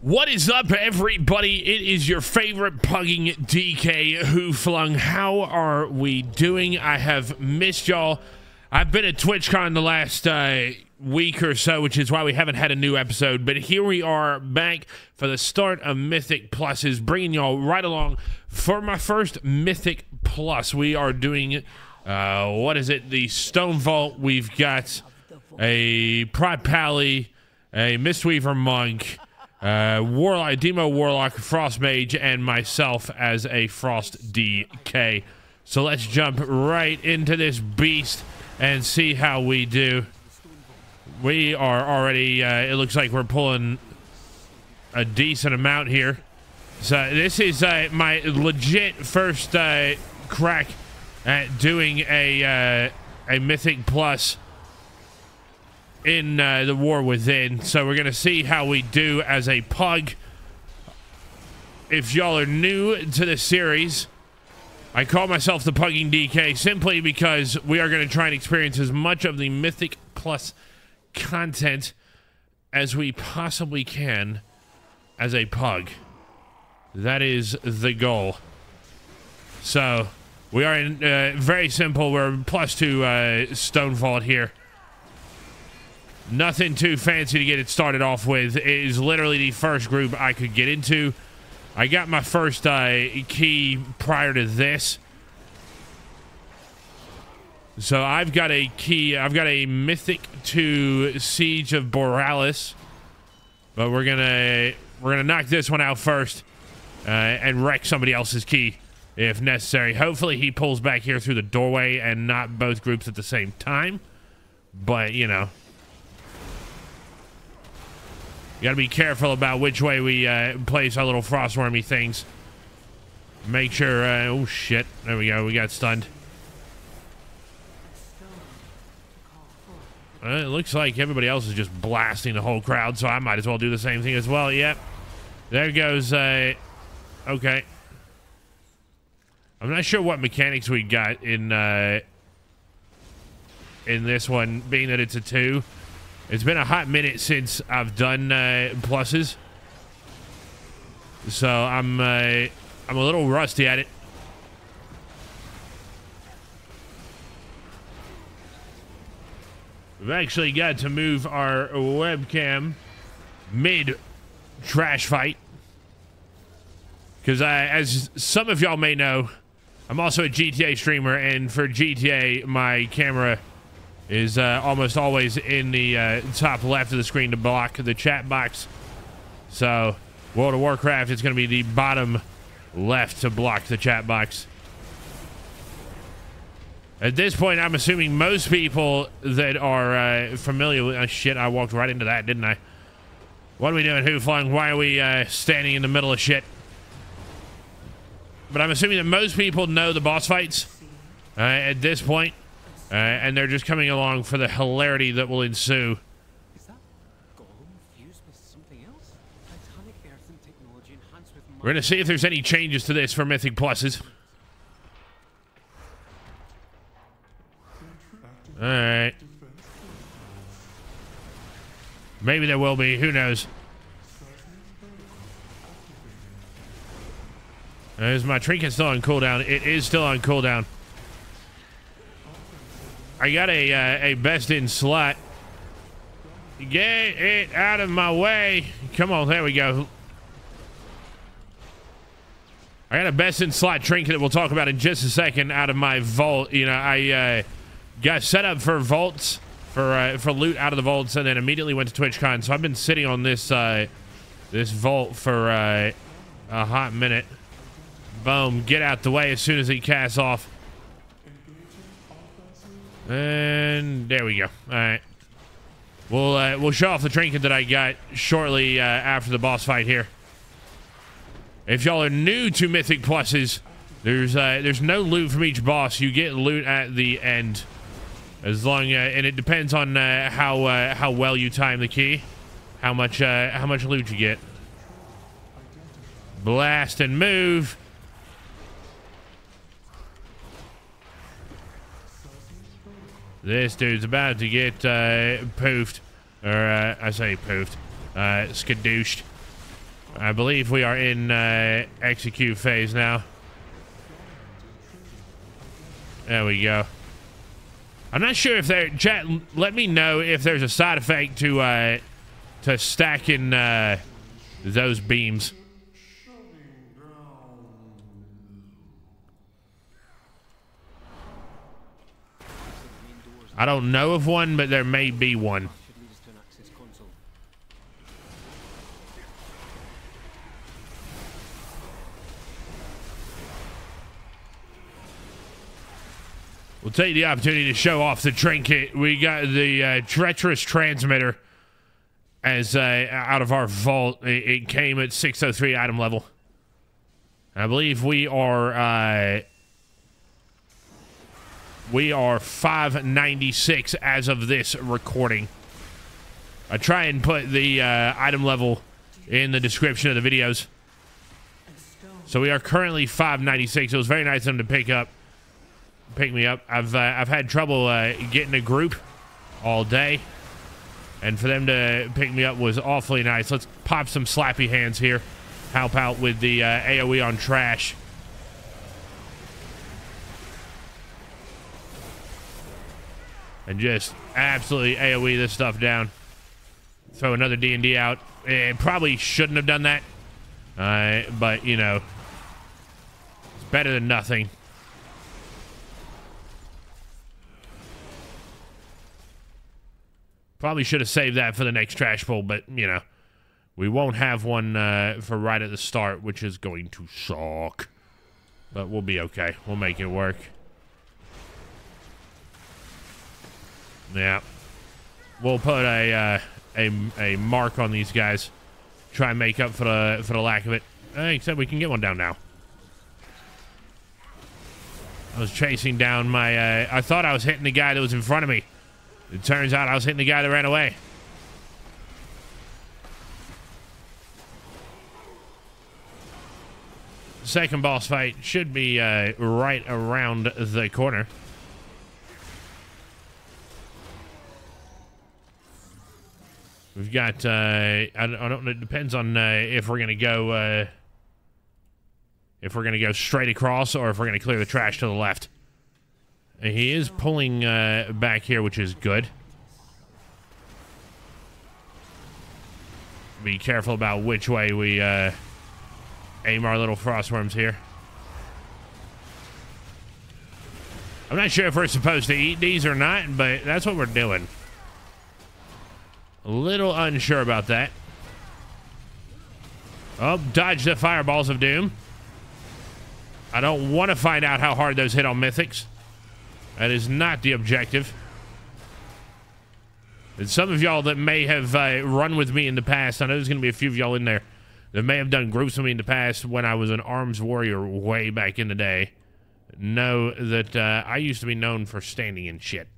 What is up, everybody? It is your favorite pugging DK Who Flung. How are we doing? I have missed y'all. I've been at TwitchCon the last uh, week or so, which is why we haven't had a new episode. But here we are back for the start of Mythic Pluses, bringing y'all right along for my first Mythic Plus. We are doing, uh, what is it? The Stone Vault. We've got a Prot Pally, a Mistweaver Monk uh, Warlock, Demo Warlock, Frost Mage, and myself as a Frost DK. So let's jump right into this beast and see how we do. We are already, uh, it looks like we're pulling a decent amount here. So this is uh, my legit first uh, crack at doing a, uh, a Mythic Plus in uh, the war within. So we're going to see how we do as a pug. If y'all are new to the series, I call myself the Pugging DK simply because we are going to try and experience as much of the Mythic Plus content as we possibly can as a pug. That is the goal. So we are in uh, very simple. We're plus two uh, Stone Vault here. Nothing too fancy to get it started off with. It is literally the first group I could get into. I got my first uh, key prior to this. So I've got a key. I've got a Mythic to Siege of Boralus. But we're gonna we're gonna knock this one out first uh, and wreck somebody else's key if necessary. Hopefully he pulls back here through the doorway and not both groups at the same time. But you know, you gotta be careful about which way we uh, place our little frostwormy things. Make sure, uh, oh shit, there we go, we got stunned. Uh, it looks like everybody else is just blasting the whole crowd, so I might as well do the same thing as well. Yep. There goes, uh, okay. I'm not sure what mechanics we got in, uh, in this one, being that it's a two. It's been a hot minute since I've done uh, pluses. So I'm, uh, I'm a little rusty at it. We've actually got to move our webcam mid trash fight. Because as some of y'all may know, I'm also a GTA streamer, and for GTA, my camera is uh, almost always in the uh, top left of the screen to block the chat box. So, World of Warcraft is going to be the bottom left to block the chat box. At this point, I'm assuming most people that are uh, familiar with... Oh, shit, I walked right into that, didn't I? What are we doing, Who Flung? Why are we uh, standing in the middle of shit? But I'm assuming that most people know the boss fights uh, at this point. Uh, and they're just coming along for the hilarity that will ensue. We're going to see if there's any changes to this for Mythic Pluses. Alright. Maybe there will be. Who knows? Is my trinket still on cooldown? It is still on cooldown. I got a uh, a best in slot. Get it out of my way. Come on, there we go. I got a best in slot trinket that we'll talk about in just a second out of my vault. You know, I uh, got set up for vaults for uh, for loot out of the vaults, and then immediately went to TwitchCon. So I've been sitting on this uh, this vault for uh, a hot minute. Boom! Get out the way as soon as he casts off. And there we go. All right. We'll uh, we'll show off the trinket that I got shortly uh, after the boss fight here. If y'all are new to Mythic Pluses, there's uh, there's no loot from each boss. You get loot at the end, as long uh, and it depends on uh, how uh, how well you time the key, how much how much loot you get. Blast and move. This dude's about to get uh, poofed. Or, uh, I say poofed. Uh, skadooshed. I believe we are in uh, execute phase now. There we go. I'm not sure if there. Chat, let me know if there's a side effect to uh, to stacking uh, those beams. I don't know of one, but there may be one. We'll take the opportunity to show off the trinket. We got the uh, treacherous transmitter as uh, out of our vault. It, it, came at 603 item level. I believe we are uh, we are 596 as of this recording. I try and put the uh, item level in the description of the videos. So we are currently 596. It was very nice of them to pick up, pick me up. I've uh, I've had trouble uh, getting a group all day, and for them to pick me up was awfully nice. Let's pop some slappy hands here. Help out with the uh, AOE on trash. And just absolutely AoE this stuff down. Throw another D&D out. It probably shouldn't have done that. Uh, but, you know, it's better than nothing. Probably should have saved that for the next trash pull, but, you know, we won't have one uh, for right at the start, which is going to suck. But we'll be okay. We'll make it work. Yeah. We'll put a, uh, a, a mark on these guys. Try and make up for the, for the lack of it. Uh, except we can get one down now. I was chasing down my, uh, I thought I was hitting the guy that was in front of me. It turns out I was hitting the guy that ran away. Second boss fight should be uh, right around the corner. We've got, uh, I, I don't know, it depends on uh, if we're going to go, uh, if we're going to go straight across or if we're going to clear the trash to the left. He is pulling uh, back here, which is good. Be careful about which way we uh, aim our little frostworms here. I'm not sure if we're supposed to eat these or not, but that's what we're doing. A little unsure about that. Oh, dodge the fireballs of doom. I don't want to find out how hard those hit on mythics. That is not the objective. And some of y'all that may have uh, run with me in the past, I know there's going to be a few of y'all in there that may have done groups with me in the past when I was an arms warrior way back in the day, know that uh, I used to be known for standing in shit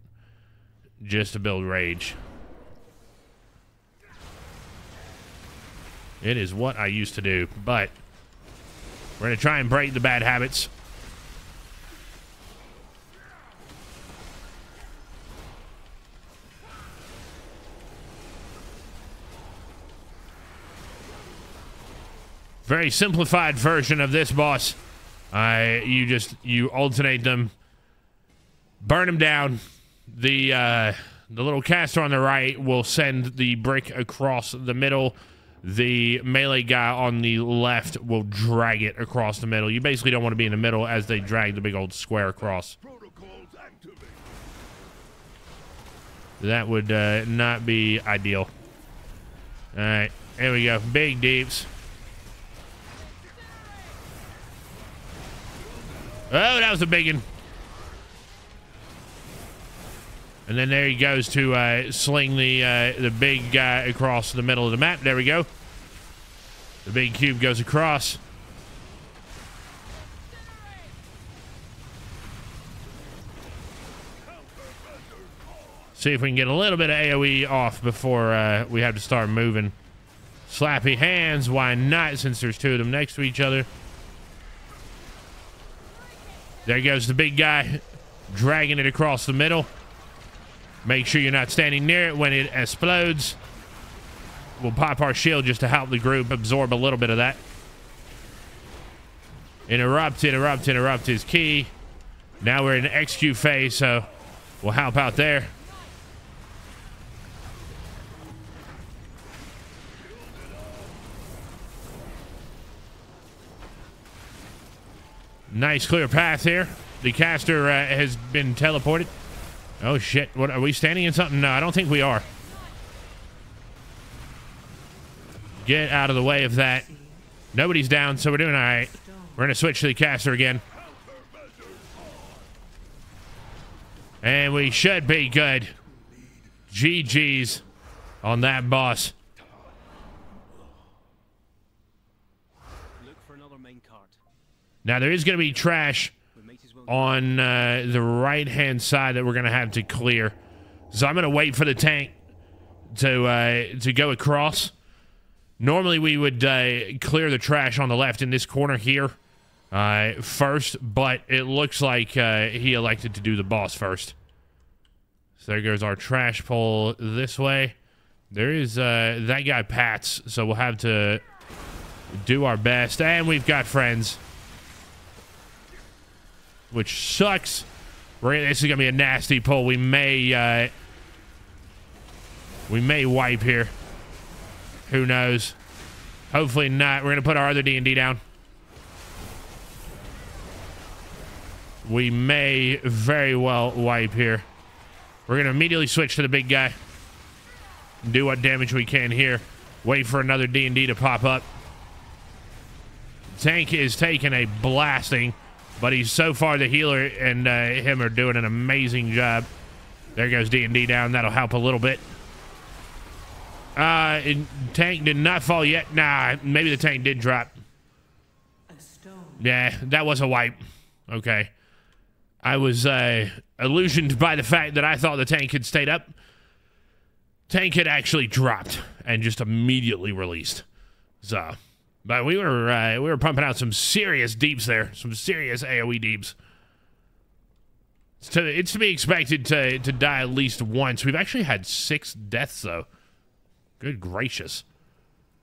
just to build rage. It is what I used to do, but we're going to try and break the bad habits. Very simplified version of this boss. Uh, you just, you alternate them, burn them down. The, uh, the little caster on the right will send the brick across the middle the melee guy on the left will drag it across the middle. You basically don't want to be in the middle as they drag the big old square across. That would uh, not be ideal. All right, there we go. Big deeps. Oh, that was a big one. And then there he goes to uh, sling the uh, the big guy across the middle of the map. There we go. The big cube goes across. See if we can get a little bit of AoE off before uh, we have to start moving. Slappy hands, why not, since there's two of them next to each other. There goes the big guy, dragging it across the middle. Make sure you're not standing near it when it explodes. we'll pop our shield just to help the group absorb a little bit of that. Interrupt, interrupt, interrupt is key. Now we're in execute phase, so we'll help out there. Nice clear path here. The caster uh, has been teleported. Oh shit! What are we standing in something? No, I don't think we are. Get out of the way of that. Nobody's down, so we're doing all right. We're gonna switch to the caster again. And we should be good. GG's on that boss. Now there is going to be trash on uh, the right hand side that we're going to have to clear. So I'm going to wait for the tank to uh, to go across. Normally we would uh, clear the trash on the left in this corner here uh, first, but it looks like uh, he elected to do the boss first. So there goes our trash pole this way. There is uh, that guy Pats, so we'll have to do our best. And we've got friends which sucks. This is gonna be a nasty pull. We may uh, we may wipe here. Who knows? Hopefully not. We're gonna put our other D and D down. We may very well wipe here. We're gonna immediately switch to the big guy. Do what damage we can here. Wait for another D and D to pop up. Tank is taking a blasting. But he's so far the healer and uh, him are doing an amazing job. There goes D&D down. That'll help a little bit. Uh, tank did not fall yet. Nah, maybe the tank did drop. Yeah, that was a wipe. Okay. I was uh, illusioned by the fact that I thought the tank had stayed up. Tank had actually dropped and just immediately released. So... But we were uh, we were pumping out some serious deeps there, some serious AOE deeps. It's to, it's to be expected to to die at least once. We've actually had six deaths though. Good gracious!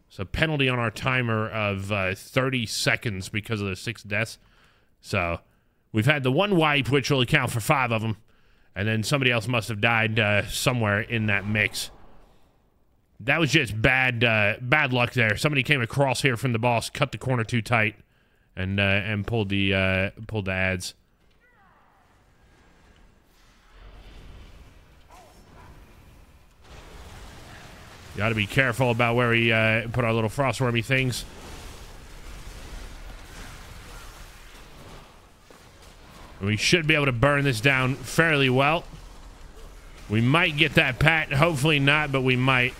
So penalty on our timer of uh, 30 seconds because of the six deaths. So we've had the one wipe, which will account for five of them, and then somebody else must have died uh, somewhere in that mix. That was just bad uh, bad luck there. Somebody came across here from the boss, cut the corner too tight, and uh, and pulled the uh, pulled the ads. You got to be careful about where we uh, put our little frostwormy things. We should be able to burn this down fairly well. We might get that pat. Hopefully not, but we might.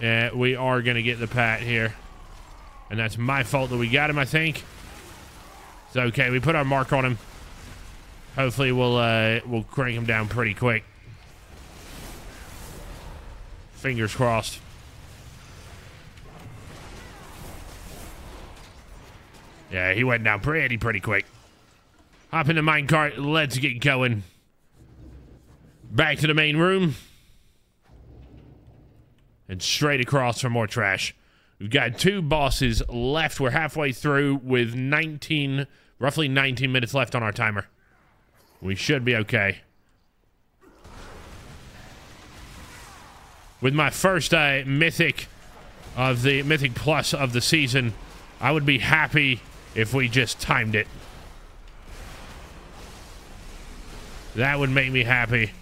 Yeah, we are going to get the pat here. And that's my fault that we got him, I think. It's okay. We put our mark on him. Hopefully we'll uh, we'll crank him down pretty quick. Fingers crossed. Yeah, he went down pretty, pretty quick. Hop in the minecart. Let's get going. Back to the main room and straight across for more trash. We've got two bosses left. We're halfway through with 19, roughly 19 minutes left on our timer. We should be okay. With my first uh, mythic of the mythic plus of the season, I would be happy if we just timed it. That would make me happy.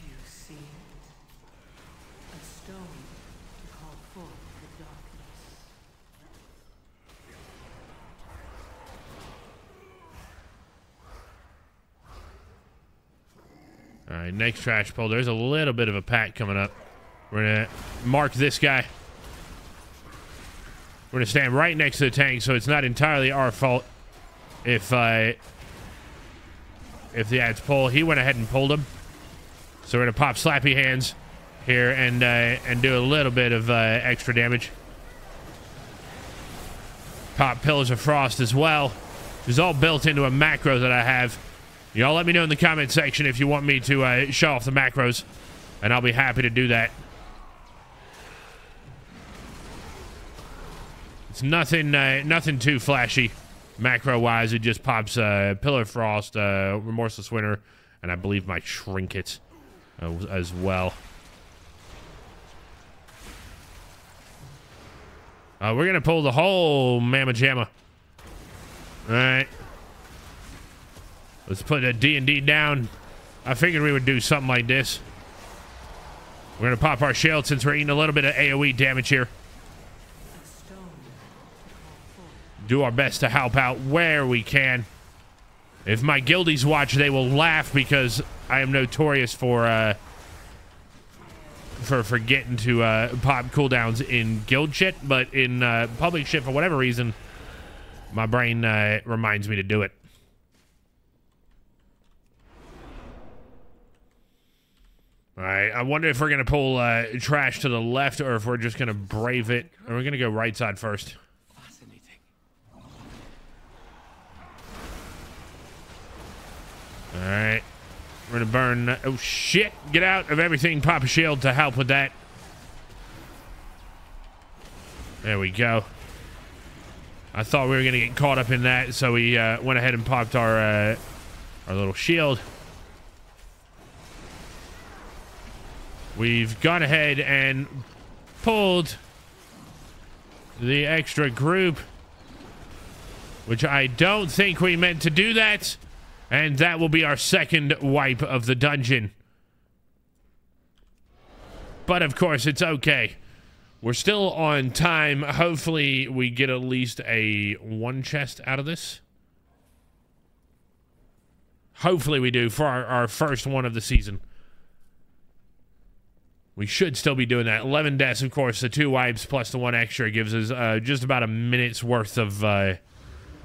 All right, next trash pull. There's a little bit of a pack coming up. We're going to mark this guy. We're going to stand right next to the tank, so it's not entirely our fault if uh, if the ads pull. He went ahead and pulled him. So we're going to pop slappy hands here and uh, and do a little bit of uh, extra damage. Pop Pillars of Frost as well. It's all built into a macro that I have Y'all let me know in the comment section if you want me to uh, show off the macros, and I'll be happy to do that. It's nothing, uh, nothing too flashy. Macro-wise, it just pops uh, Pillar Frost, uh, Remorseless Winter, and I believe my Trinket uh, as well. Uh, we're going to pull the whole Mamma Jamma. All right. Let's put a D&D down. I figured we would do something like this. We're going to pop our shield since we're eating a little bit of AoE damage here. Do our best to help out where we can. If my guildies watch, they will laugh because I am notorious for uh, for forgetting to uh, pop cooldowns in guild shit, but in uh, public shit, for whatever reason, my brain uh, reminds me to do it. I wonder if we're going to pull uh, trash to the left or if we're just going to brave it. Or we're going to go right side first. All right. We're going to burn... Oh, shit. Get out of everything. Pop a shield to help with that. There we go. I thought we were going to get caught up in that, so we uh, went ahead and popped our, uh, our little shield. We've gone ahead and pulled the extra group, which I don't think we meant to do that. And that will be our second wipe of the dungeon. But of course, it's okay. We're still on time. Hopefully, we get at least a one chest out of this. Hopefully, we do for our, our first one of the season. We should still be doing that. 11 deaths, of course. The two wipes plus the one extra gives us uh, just about a minute's worth of uh,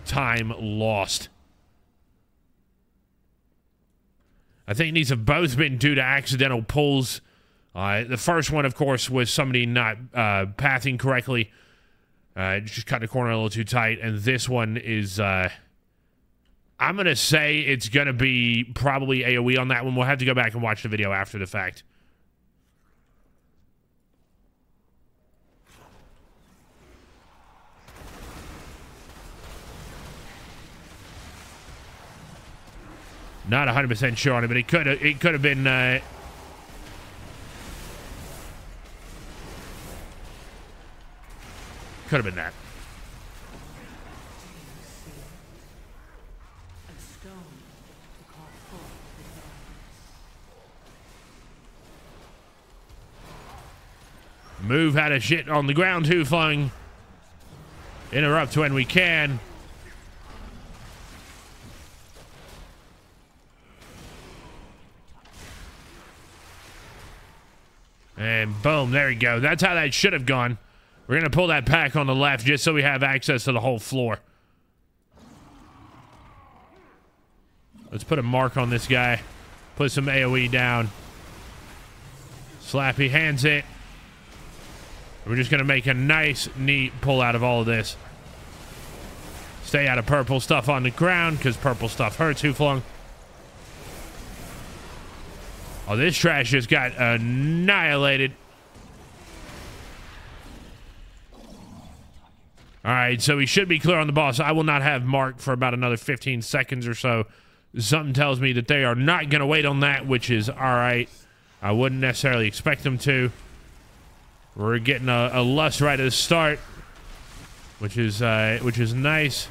time lost. I think these have both been due to accidental pulls. Uh, the first one, of course, was somebody not uh, pathing correctly. Uh, just cut the corner a little too tight. And this one is, uh, I'm going to say it's going to be probably AoE on that one. We'll have to go back and watch the video after the fact. Not 100% sure on it, but it could have it could have been uh, could have been that. Move had a shit on the ground too, flying. Interrupt when we can. And boom, there we go. That's how that should have gone. We're going to pull that pack on the left just so we have access to the whole floor. Let's put a mark on this guy. Put some AoE down. Slappy hands it. We're just going to make a nice, neat pull out of all of this. Stay out of purple stuff on the ground because purple stuff hurts. Who flung? Oh, this trash just got annihilated. All right, so we should be clear on the boss. I will not have Mark for about another 15 seconds or so. Something tells me that they are not going to wait on that, which is all right. I wouldn't necessarily expect them to. We're getting a, a lust right at the start, which is uh, which is nice.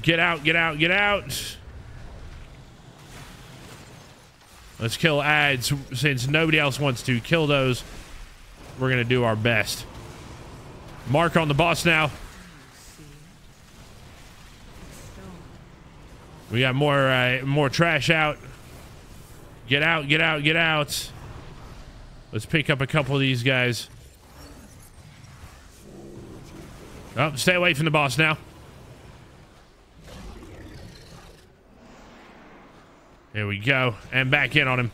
Get out, get out, get out. Let's kill ads. Since nobody else wants to kill those, we're going to do our best. Mark on the boss now. We got more uh, more trash out. Get out, get out, get out. Let's pick up a couple of these guys. Oh, stay away from the boss now. There we go. And back in on him.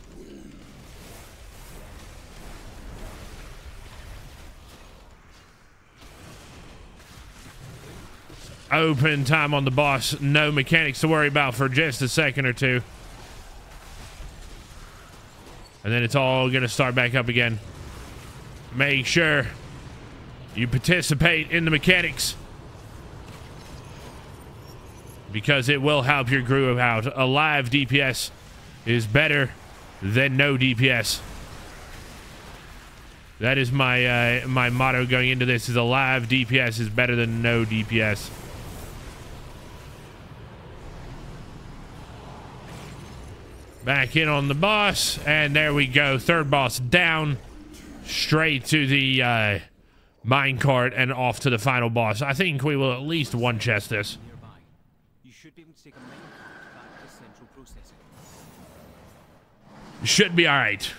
Open time on the boss. No mechanics to worry about for just a second or two. And then it's all going to start back up again. Make sure you participate in the mechanics because it will help your group out. A live DPS is better than no DPS. That is my uh, my motto going into this: is a live DPS is better than no DPS. Back in on the boss, and there we go. Third boss down, straight to the uh, minecart and off to the final boss. I think we will at least one chest this. Should be all right.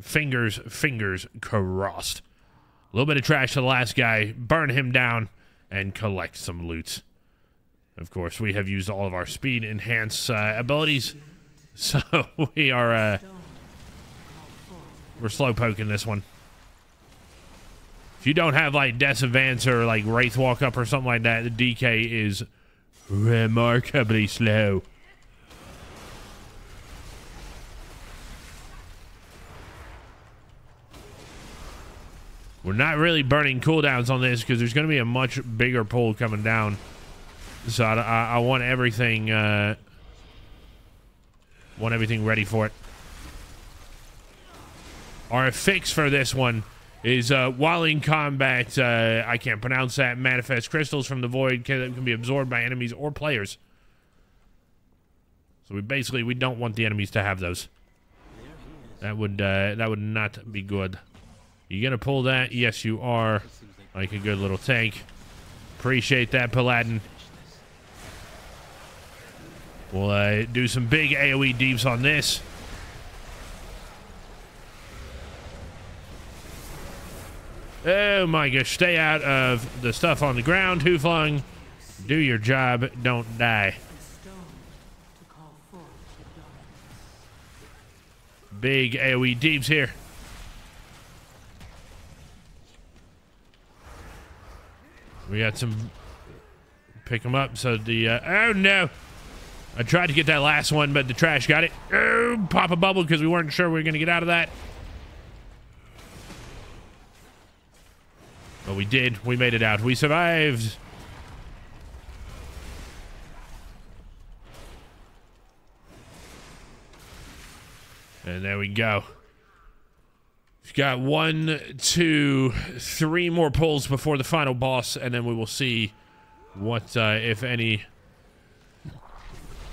Fingers, fingers crossed. A little bit of trash to the last guy, burn him down, and collect some loot. Of course, we have used all of our speed enhance uh, abilities, so we are uh, we're slow poking this one. If you don't have like Death Advance or like Wraith Walk Up or something like that, the DK is remarkably slow. We're not really burning cooldowns on this because there's going to be a much bigger pull coming down. So I, I, I want everything, uh, want everything ready for it. Our fix for this one is uh, while in combat, uh, I can't pronounce that, manifest crystals from the void can, can be absorbed by enemies or players. So we basically, we don't want the enemies to have those. That would, uh, that would not be good. You gonna pull that? Yes, you are. Like a good little tank. Appreciate that, Paladin. We'll uh, do some big AoE deeps on this. Oh my gosh, stay out of the stuff on the ground, Who Flung. Do your job, don't die. Big AoE deeps here. We got some... Pick them up. So the... Uh, oh, no. I tried to get that last one, but the trash got it. Oh, pop a bubble because we weren't sure we were going to get out of that. But we did. We made it out. We survived. And there we go. We've got one, two, three more pulls before the final boss, and then we will see what, uh, if any,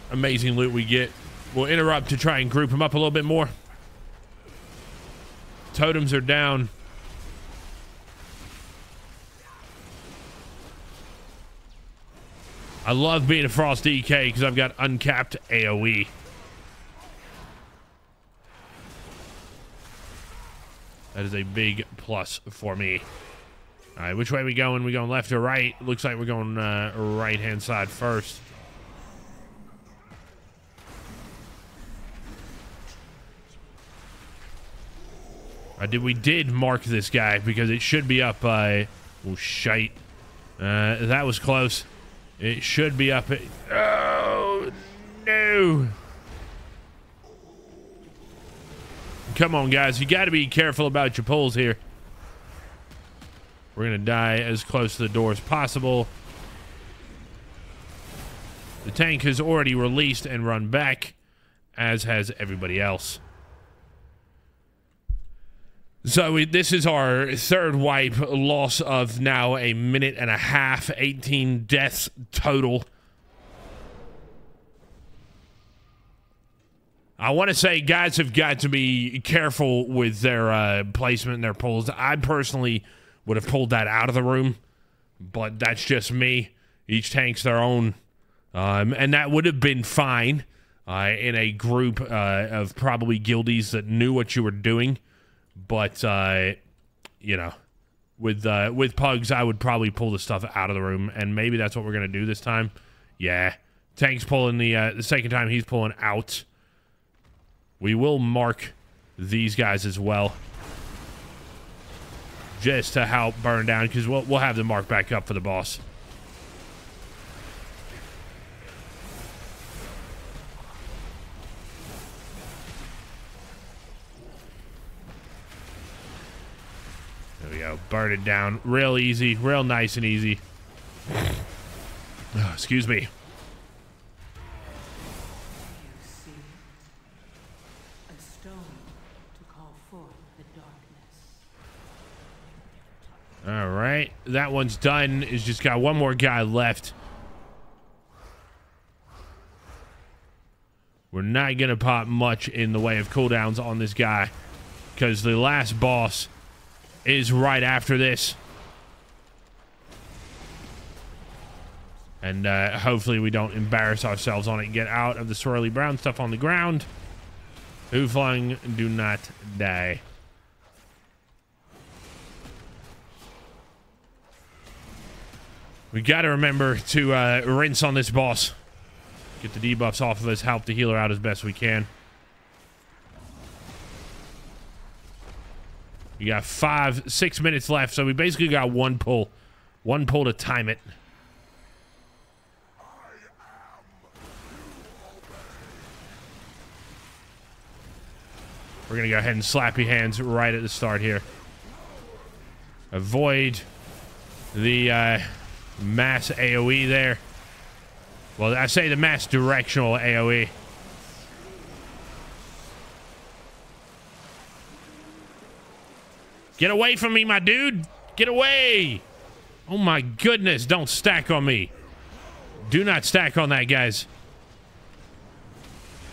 amazing loot we get. We'll interrupt to try and group them up a little bit more. Totems are down. I love being a Frost DK because I've got uncapped AoE. That is a big plus for me. All right, which way we going? We going left or right? Looks like we're going uh, right-hand side first. I did. We did mark this guy because it should be up by. Oh shite! Uh, that was close. It should be up. At, oh no! Come on, guys. You got to be careful about your pulls here. We're going to die as close to the door as possible. The tank has already released and run back, as has everybody else. So we, this is our third wipe loss of now a minute and a half, 18 deaths total. I want to say guys have got to be careful with their uh, placement and their pulls. I personally would have pulled that out of the room, but that's just me. Each tank's their own, um, and that would have been fine uh, in a group uh, of probably guildies that knew what you were doing. But uh, you know, with uh, with pugs, I would probably pull the stuff out of the room, and maybe that's what we're gonna do this time. Yeah, tank's pulling the uh, the second time he's pulling out. We will mark these guys as well. Just to help burn down, because we'll, we'll have the mark back up for the boss. Burn it down. Real easy. Real nice and easy. Oh, excuse me. All right, that one's done. It's just got one more guy left. We're not going to pop much in the way of cooldowns on this guy because the last boss is right after this. And uh, hopefully we don't embarrass ourselves on it get out of the swirly brown stuff on the ground. Who Flung, do not die. We got to remember to uh, rinse on this boss. Get the debuffs off of us, help the healer out as best we can. We got five, six minutes left, so we basically got one pull. One pull to time it. We're going to go ahead and slap slappy hands right at the start here. Avoid the... Uh, mass AoE there. Well, I say the mass directional AoE. Get away from me, my dude. Get away. Oh my goodness, don't stack on me. Do not stack on that, guys.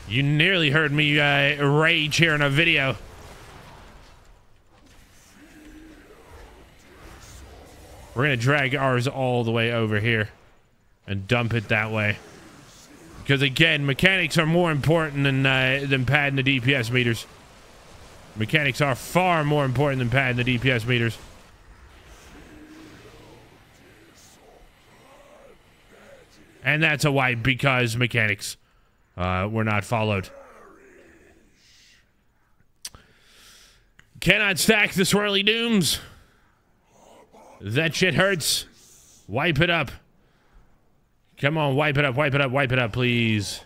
You nearly heard me uh, rage here in a video. We're going to drag ours all the way over here and dump it that way. Because again, mechanics are more important than uh, than padding the DPS meters. Mechanics are far more important than padding the DPS meters. And that's a wipe because mechanics uh, were not followed. Cannot stack the swirly dooms. That shit hurts. Wipe it up. Come on, wipe it up, wipe it up, wipe it up, please.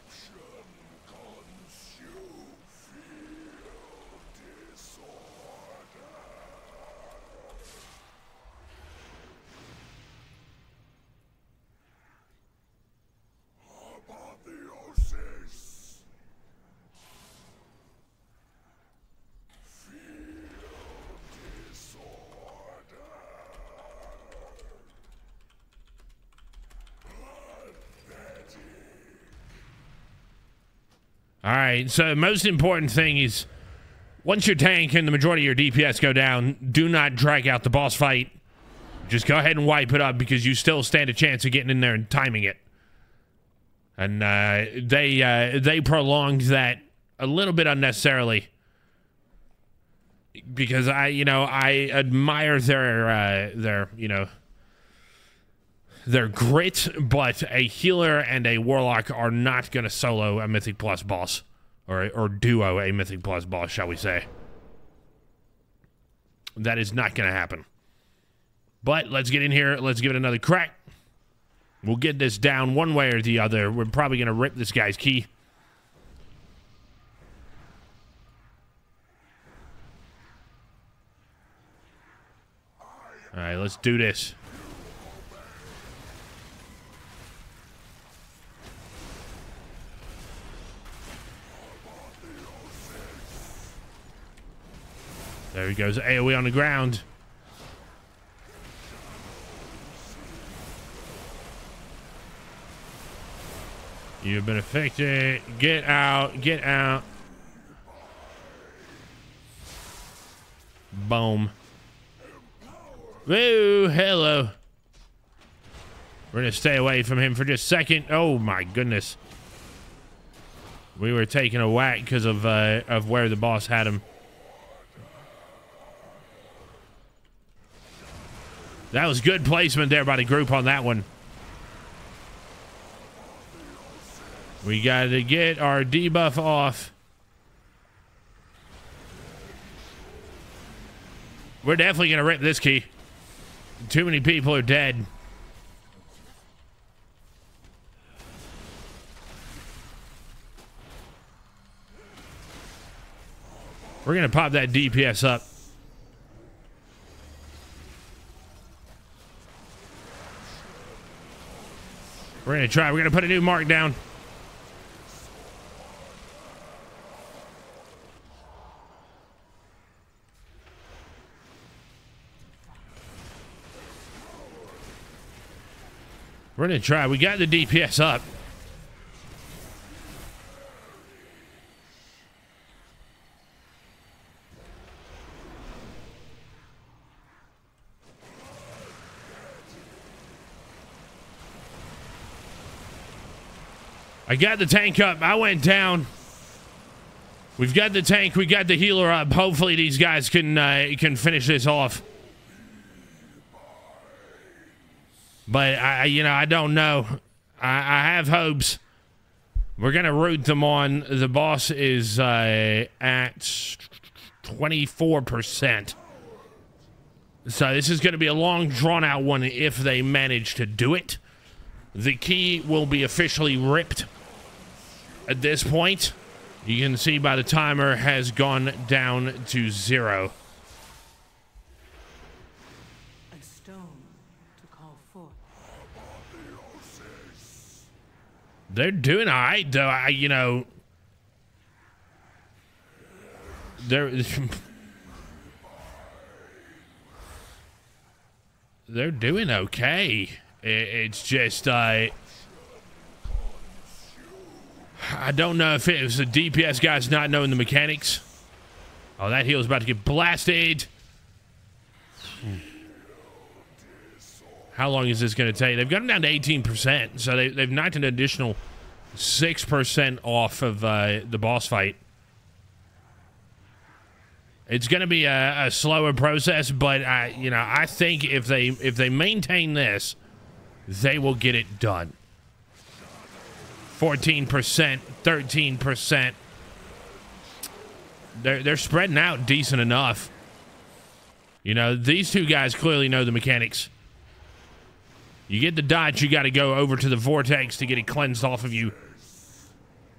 All right. So most important thing is once your tank and the majority of your DPS go down, do not drag out the boss fight. Just go ahead and wipe it up because you still stand a chance of getting in there and timing it. And uh, they uh, they prolonged that a little bit unnecessarily because I you know I admire their uh, their you know their grit, but a healer and a warlock are not going to solo a Mythic Plus boss. Or, or duo a Mythic Plus boss, shall we say. That is not going to happen. But let's get in here. Let's give it another crack. We'll get this down one way or the other. We're probably going to rip this guy's key. All right, let's do this. There he goes. AoE on the ground. You've been affected. Get out. Get out. Boom. Woo, hello. We're going to stay away from him for just a second. Oh, my goodness. We were taking a whack because of, uh, of where the boss had him. That was good placement there by the group on that one. We got to get our debuff off. We're definitely going to rip this key. Too many people are dead. We're going to pop that DPS up. We're gonna try. We're gonna put a new mark down. We're gonna try. We got the DPS up. I got the tank up. I went down. We've got the tank. We got the healer up. Hopefully these guys can uh, can finish this off. But I, you know, I don't know. I, I have hopes. We're gonna root them on. The boss is uh, at twenty four percent. So this is going to be a long, drawn out one if they manage to do it. The key will be officially ripped at this point. You can see by the timer has gone down to zero. A stone to call forth. They're doing all right, though. I, you know, they're they're doing okay. It, it's just uh, I don't know if it was the DPS guys not knowing the mechanics. Oh, that heal is about to get blasted. How long is this going to take? They've got them down to 18%, so they, they've knocked an additional 6% off of uh, the boss fight. It's going to be a, a, slower process, but I, you know, I think if they if they maintain this, they will get it done. 14%, 13%. They're, they're spreading out decent enough. You know, these two guys clearly know the mechanics. You get the dodge, you got to go over to the vortex to get it cleansed off of you.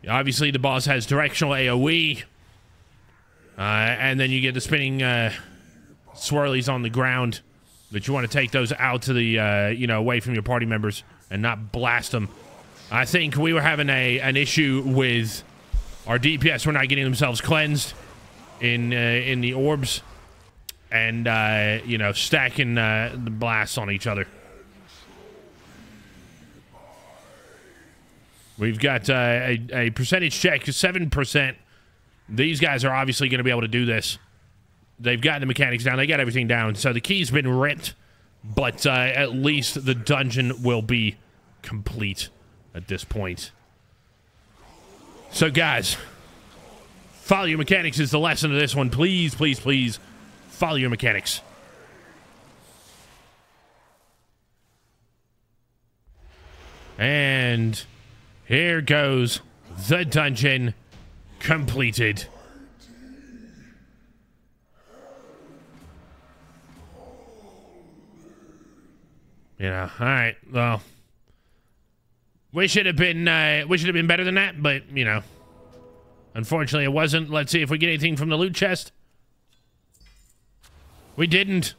Obviously, the boss has directional AoE. Uh, and then you get the spinning uh, swirlies on the ground. But you want to take those out to the, uh, you know, away from your party members and not blast them. I think we were having a an issue with our DPS. We're not getting themselves cleansed in uh, in the orbs, and uh, you know stacking uh, the blasts on each other. We've got uh, a, a percentage check, seven percent. These guys are obviously going to be able to do this. They've got the mechanics down. They got everything down. So the key's been ripped, but uh, at least the dungeon will be complete at this point. So, guys, follow your mechanics is the lesson of this one. Please, please, please follow your mechanics. And here goes the dungeon completed. Yeah, all right. Well, we should have been uh, we should have been better than that, but you know, unfortunately it wasn't. Let's see if we get anything from the loot chest. We didn't,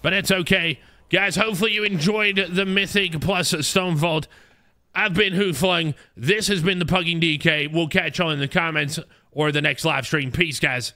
but it's okay, guys. Hopefully you enjoyed the Mythic plus Stone Vault. I've been Who Flung. This has been the Pugging DK. We'll catch y'all in the comments or the next live stream. Peace, guys.